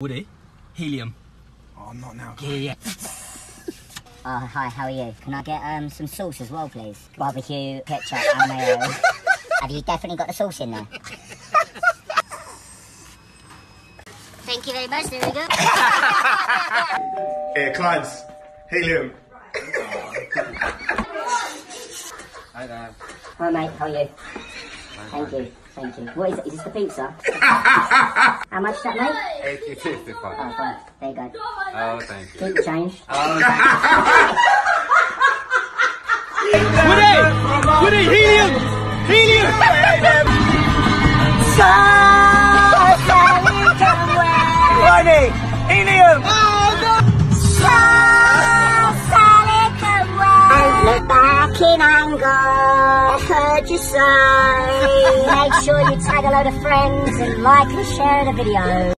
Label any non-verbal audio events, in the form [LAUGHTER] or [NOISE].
Woody, helium. Oh, not now. Yeah, [LAUGHS] yeah. Oh, hi, how are you? Can I get um, some sauce as well, please? Barbecue, ketchup [LAUGHS] and mayo. Have you definitely got the sauce in there? Thank you very much, there we go. [LAUGHS] Here, Clyde's. Helium. Hi there. Hi mate, how are you? Thank you, thank you. What is it? Is this the pizza? How much is that, mate? 80, 55. Oh, right, there you go. Oh, thank you. Keep the change. [LAUGHS] Oh, Woody! Woody, helium! Helium! Ronnie! Helium! Look back in anger, Heard you say. Make sure you tag a load of friends and like and share the video.